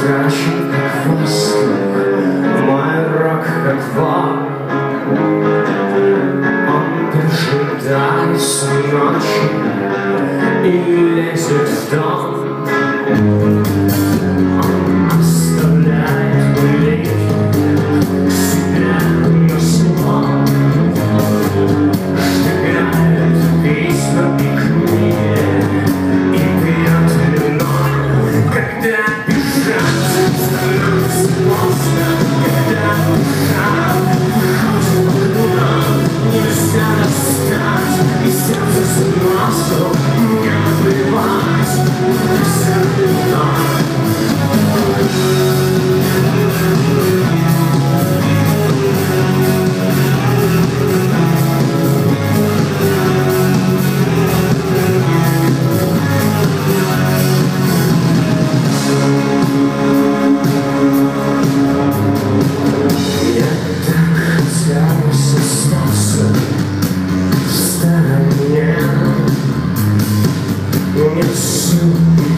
страшен, как воск, мой рок, как вам. Он пережидает всю ночь и лезет в дом.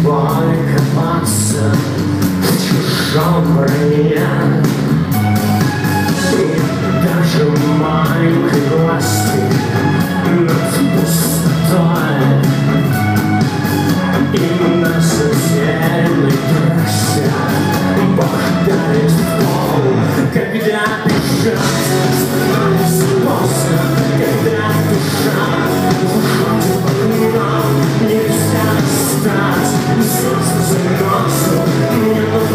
Любовь копаться в чужом броне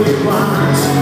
demais